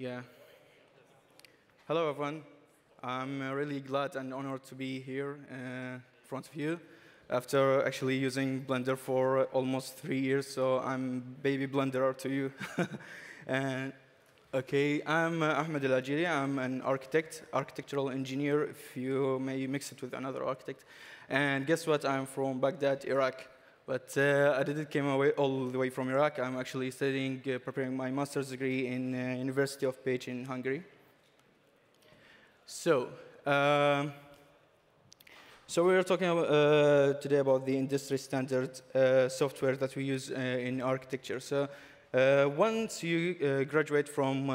Yeah. Hello, everyone. I'm uh, really glad and honored to be here uh, in front of you after actually using Blender for almost three years, so I'm baby Blenderer to you. and, okay, I'm uh, Ahmed Alajeeli. I'm an architect, architectural engineer, if you may mix it with another architect. And guess what? I'm from Baghdad, Iraq. But uh, I didn't come away all the way from Iraq. I'm actually studying, uh, preparing my master's degree in uh, University of Pécs in Hungary. So, um, so we are talking about, uh, today about the industry standard uh, software that we use uh, in architecture. So, once you graduate from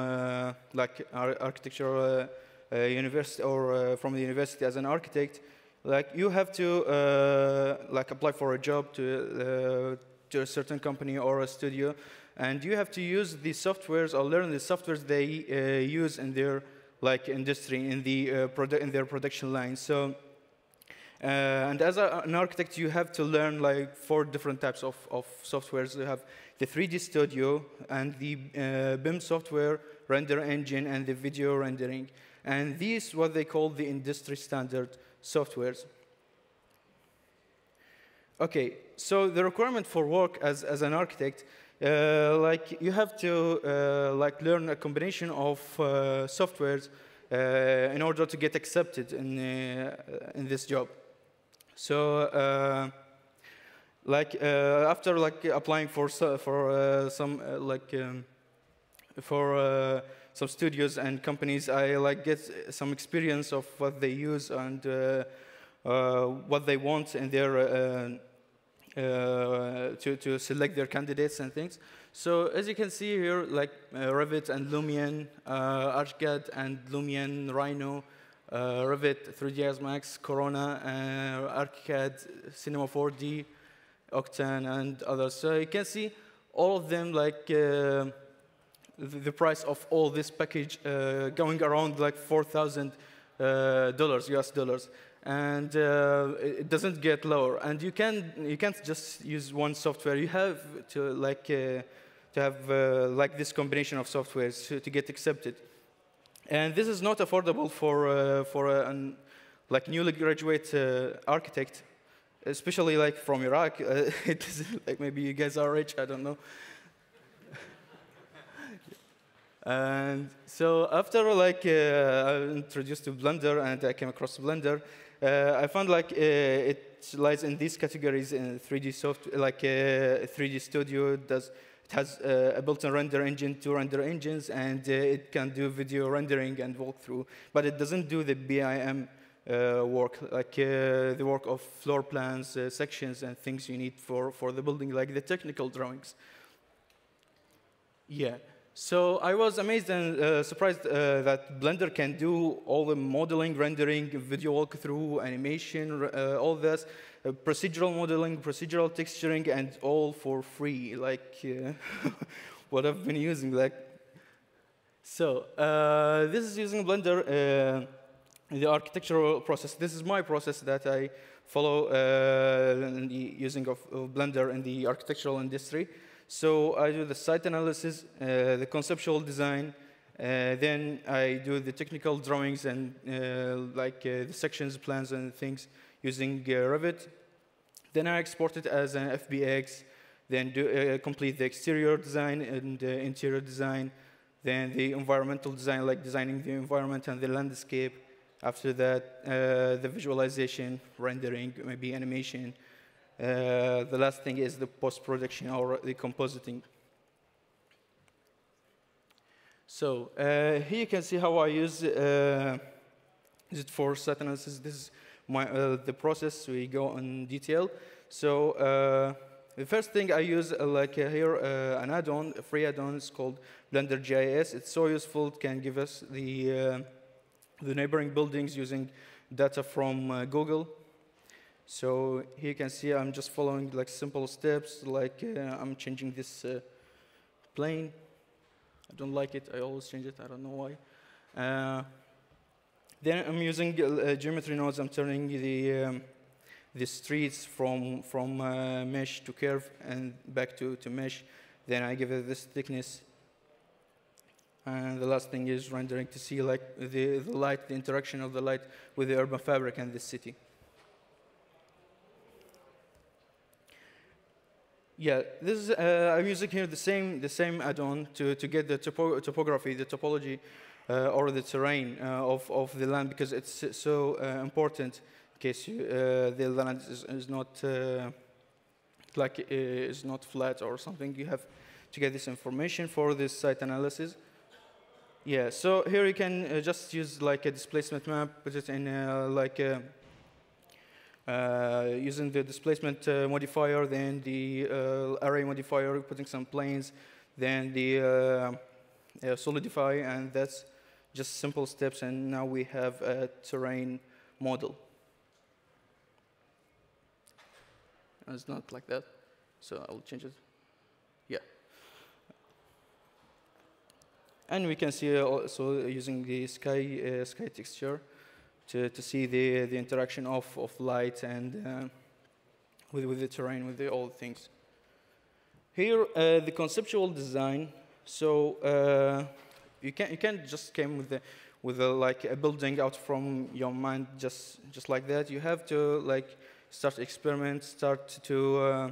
like ar architectural university or from the university as an architect, like you have to like apply for a job to to a certain company or a studio, and you have to use the softwares or learn the softwares they use in their like industry in the product in their production line. So. Uh, and as a, an architect, you have to learn like four different types of, of softwares. You have the 3D Studio and the uh, BIM software, render engine, and the video rendering. And these what they call the industry standard softwares. Okay, so the requirement for work as, as an architect, uh, like you have to uh, like learn a combination of uh, softwares uh, in order to get accepted in, in this job. So, uh, like uh, after like applying for for uh, some uh, like um, for uh, some studios and companies, I like get some experience of what they use and uh, what they want in their to to select their candidates and things. So as you can see here, like Revit and Lumion, ArchiCAD and Lumion Rhino uh, Revit, 3ds Max, Corona, uh, ArchiCAD, Cinema 4D, Octane, and others. So you can see all of them like uh, the price of all this package uh, going around like 4,000 uh, dollars, US dollars. And uh, it doesn't get lower. And you, can, you can't just use one software. You have to like to have like this combination of softwares to, to get accepted. And this is not affordable for, uh, for uh, an like newly graduate uh, architect, especially like from Iraq. Uh, like maybe you guys are rich, I don't know. And so after like uh, I introduced to Blender and I came across Blender, uh, I found like it lies in these categories in 3D software, like 3D Studio does it has uh, a built-in render engine, two render engines, and uh, it can do video rendering and walkthrough. But it doesn't do the BIM uh, work, like uh, the work of floor plans, uh, sections, and things you need for, for the building, like the technical drawings. Yeah. So I was amazed and uh, surprised uh, that Blender can do all the modeling, rendering, video walkthrough, animation, uh, all this, uh, procedural modeling, procedural texturing, and all for free, like uh, what I've been using. Like, so uh, this is using Blender in the architectural process. This is my process that I follow in the using of, of Blender in the architectural industry. So I do the site analysis, uh, the conceptual design, uh, then I do the technical drawings and uh, like uh, the sections, plans, and things using uh, Revit. Then I export it as an FBX, then do, complete the exterior design and interior design, then the environmental design, like designing the environment and the landscape. After that, the visualization, rendering, maybe animation, uh, the last thing is the post-production or the compositing. So uh, here you can see how I use, uh, it for site analysis. This is my, uh, the process. We go in detail. So uh, the first thing I use, like here, an add-on, a free add-on. It's called Blender GIS. It's so useful. It can give us the the neighboring buildings using data from Google. So here you can see I'm just following like simple steps, like uh, I'm changing this uh, plane. I don't like it, I always change it, I don't know why. Uh, then I'm using uh, geometry nodes, I'm turning the, um, the streets from, from uh, mesh to curve and back to, to mesh. Then I give it this thickness. And the last thing is rendering to see like the, the light, the interaction of the light with the urban fabric and the city. Yeah, this is, uh, I'm using here the same, the same add-on to, to get the topo topography, the topology, uh, or the terrain uh, of, of the land because it's so uh, important in case you, uh, the land is, is not uh, like is not flat or something. You have to get this information for this site analysis. Yeah, so here you can just use like a displacement map, put it in like a uh, using the displacement uh, modifier, then the uh, array modifier, putting some planes, then the solidify, and that's just simple steps, and now we have a terrain model. It's not like that, so I'll change it. Yeah. And we can see also using the sky, uh, sky texture, to, to see the, the interaction of, of light and uh, with, with the terrain, with the old things. Here, uh, the conceptual design. So uh, you can't you can't just come with the with a, like a building out from your mind just just like that. You have to like start experiment, start to uh,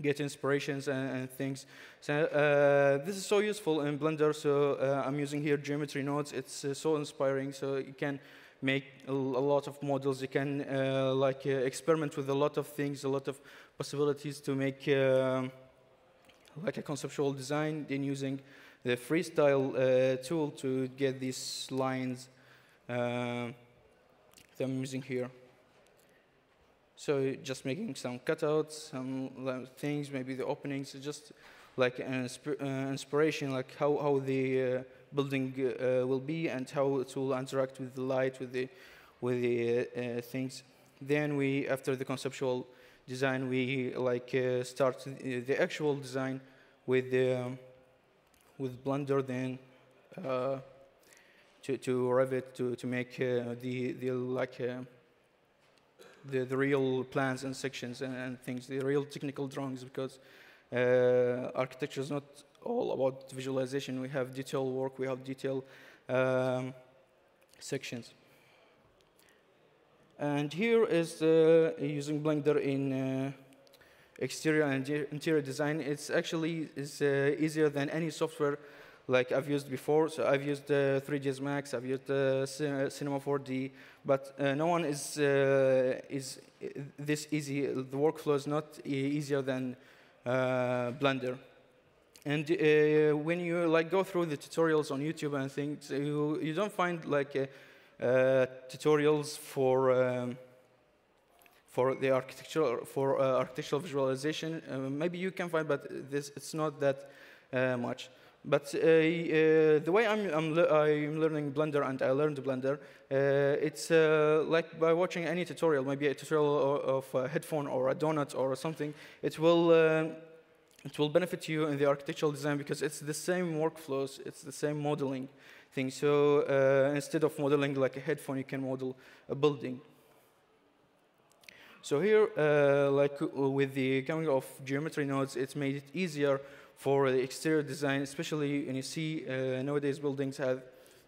get inspirations and, and, things. So uh, this is so useful in Blender. So uh, I'm using here geometry nodes. It's so inspiring. So you can make a, lot of models. You can uh, like uh, experiment with a lot of things, a lot of possibilities to make uh, like a conceptual design. Then using the freestyle tool to get these lines that I'm using here. So just making some cutouts, some things, maybe the openings, just like an inspiration, like how, how the building uh, will be and how it will interact with the light, with the, with the uh, things. Then we, after the conceptual design, we like uh, start the actual design with the, um, with Blender, then to, to Revit to, to make uh, the, the like uh, the, the real plans and sections and, and, things, the real technical drawings because uh, architecture is not all about visualization. We have detail work, we have detail um, sections. And here is uh, using Blender in uh, exterior and interior design. It's actually is uh, easier than any software like I've used before. So I've used uh, 3ds Max, I've used uh, Cinema 4D, but uh, no one is uh, is this easy. The workflow is not easier than uh, Blender. And uh, when you like go through the tutorials on YouTube and things, you, you don't find like uh, uh, tutorials for um, for the architectural for uh, architectural visualization. Uh, maybe you can find, but this it's not that uh, much. But the way I'm I'm, le I'm, learning Blender and I learned Blender, it's like by watching any tutorial, maybe a tutorial of a headphone or a donut or something. It will it will benefit you in the architectural design because it's the same workflows, it's the same modeling thing. So uh, instead of modeling like a headphone, you can model a building. So here, uh, like with the coming of geometry nodes, it's made it easier for the exterior design, especially when you see uh, nowadays buildings have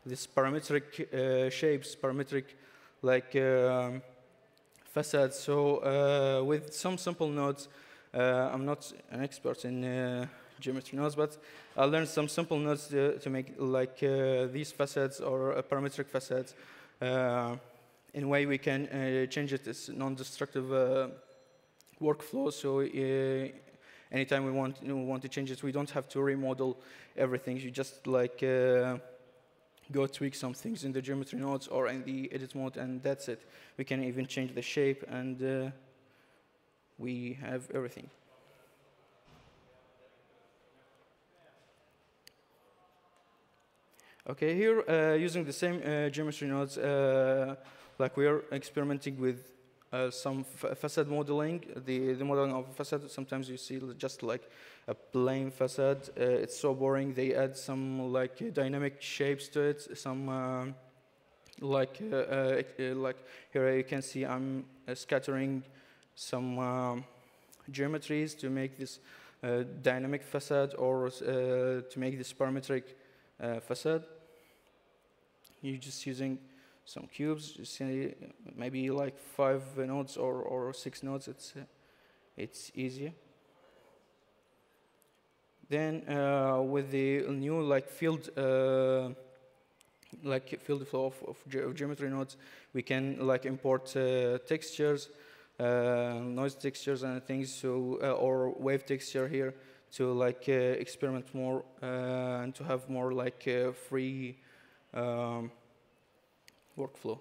this parametric uh, shapes, parametric like um, facades. So uh, with some simple nodes, I'm not an expert in uh, geometry nodes, but I learned some simple nodes to, to make like uh, these facets or parametric facets. in a way we can change it as non-destructive workflow. So anytime we want, you know, want to change it, we don't have to remodel everything. You just like uh, go tweak some things in the geometry nodes or in the edit mode, and that's it. We can even change the shape and uh, we have everything. Okay, here uh, using the same uh, geometry nodes, uh, like we are experimenting with uh, some facade modeling. The, the modeling of a facade, sometimes you see just like a plain facade. Uh, it's so boring. They add some like dynamic shapes to it. Some uh, like like here you can see I'm scattering some um, geometries to make this uh, dynamic facade or uh, to make this parametric uh, facade. You're just using some cubes, maybe like five nodes or, or six nodes, it's, uh, it's easier. Then uh, with the new like field, uh, like field flow of, of, ge of, geometry nodes, we can like import textures, noise textures and things, so uh, or wave texture here to like experiment more and to have more like free um, workflow.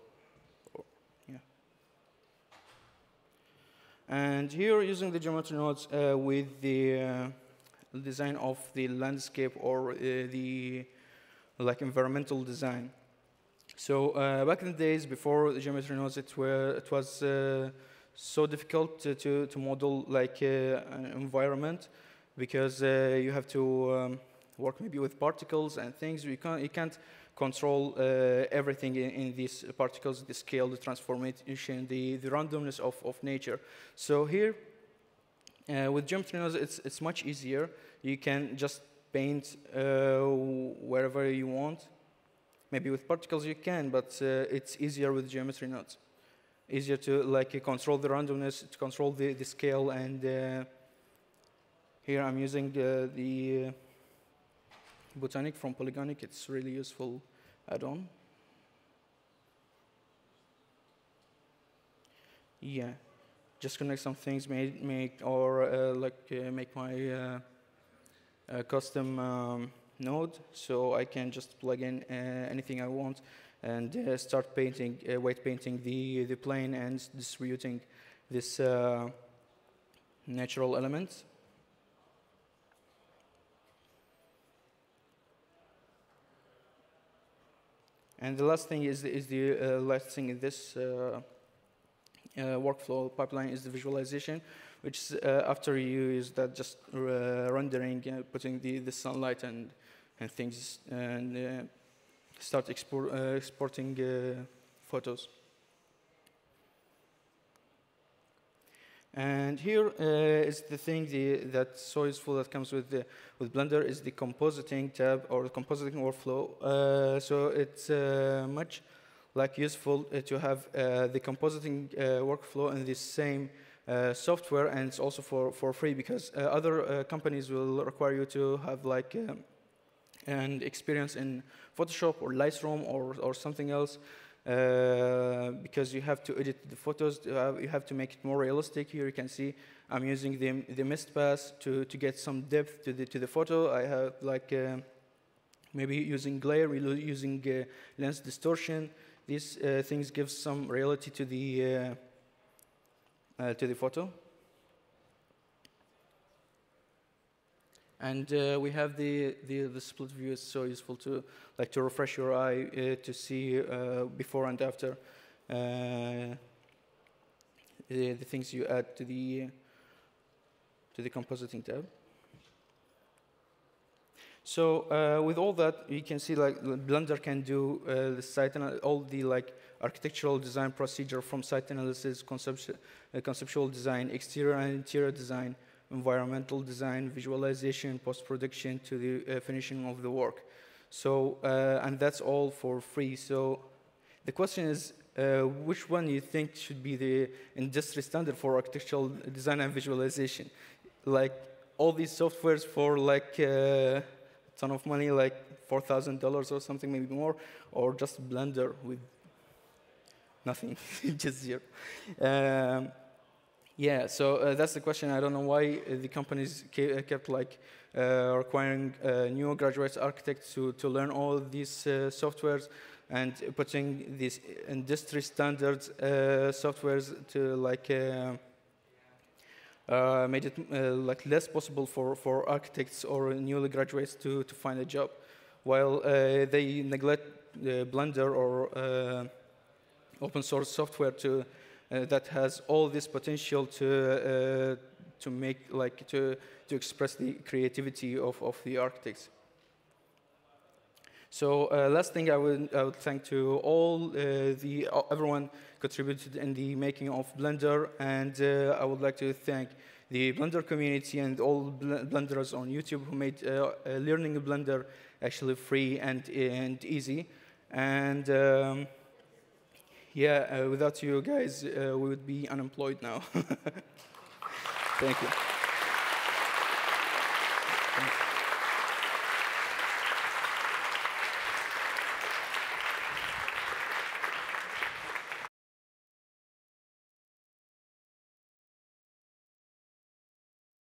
And here using the geometry nodes uh, with the uh, design of the landscape or uh, the like environmental design. So uh, back in the days before the geometry nodes, it, were, it was uh, so difficult to, to, to model like uh, an environment because you have to um, work maybe with particles and things. You can't, you can't control uh, everything in, in, these particles, the scale, the transformation, the, the randomness of, of nature. So here, uh, with geometry nodes, it's, it's much easier. You can just paint uh, wherever you want. Maybe with particles you can, but uh, it's easier with geometry nodes. Easier to like control the randomness, to control the, the scale, and uh, here I'm using uh, the Botaniq from Polygoniq. It's really useful add-on. Yeah, just connect some things, make, make or uh, like uh, make my uh, custom um, node, so I can just plug in anything I want and uh, start painting, weight painting the the plane and distributing this natural elements. And the last thing is, is the uh, last thing in this uh, uh, workflow pipeline is the visualization, which uh, after you use that just uh, rendering, uh, putting the, the sunlight and, and things, and start export, exporting photos. And here uh, is the thing the, that's so useful that comes with the, with Blender is the compositing tab or the compositing workflow. Uh, so it's uh, much like useful uh, to have uh, the compositing uh, workflow in this same software, and it's also for for free because other companies will require you to have like um, an experience in Photoshop or Lightroom or or something else. Uh, because you have to edit the photos, have, you have to make it more realistic. Here you can see I'm using the, the mist pass to, to get some depth to the, to the photo. I have like uh, maybe using glare, using uh, lens distortion. These uh, things give some reality to the, uh, uh, to the photo. And uh, we have the, the, the, split view is so useful to like to refresh your eye uh, to see uh, before and after uh, the, the, things you add to the to the compositing tab. So uh, with all that, you can see like Blender can do uh, the site and all the like architectural design procedure from site analysis, conceptual design, exterior and interior design, environmental design, visualization, post-production to the uh, finishing of the work. So, uh, and that's all for free. So the question is, uh, which one you think should be the industry standard for architectural design and visualization? Like all these softwares for like a uh, ton of money, like $4,000 or something, maybe more, or just Blender with nothing, just zero. Um, yeah, so uh, that's the question. I don't know why uh, the companies uh, kept like uh, requiring uh, new graduate architects to, to learn all these uh, softwares and putting these industry standards softwares to like made it like less possible for, for architects or newly graduates to, to find a job, while they neglect Blender or open source software to uh, that has all this potential to uh, to make like to to express the creativity of of the architects. So uh, last thing I would, I would thank to all uh, the uh, everyone contributed in the making of Blender, and uh, I would like to thank the Blender community and all bl Blenders on YouTube who made learning Blender actually free and and easy, and. Um, yeah, uh, without you guys, uh, we would be unemployed now. Thank you.